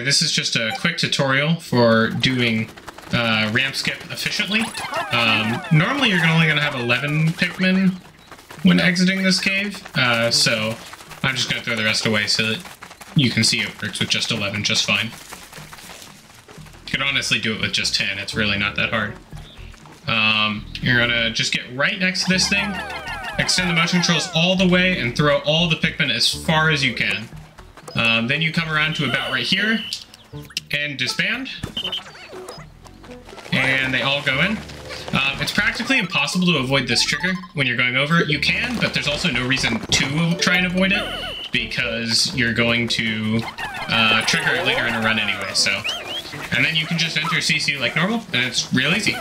Uh, this is just a quick tutorial for doing uh, ramp skip efficiently. Um, normally you're only going to have 11 Pikmin when exiting this cave, uh, so I'm just going to throw the rest away so that you can see it works with just 11 just fine. You could honestly do it with just 10, it's really not that hard. Um, you're going to just get right next to this thing, extend the motion controls all the way, and throw all the Pikmin as far as you can. Um, then you come around to about right here, and disband. And they all go in. Um, it's practically impossible to avoid this trigger when you're going over. You can, but there's also no reason to try and avoid it because you're going to uh, trigger it later in a run anyway, so. And then you can just enter CC like normal, and it's real easy.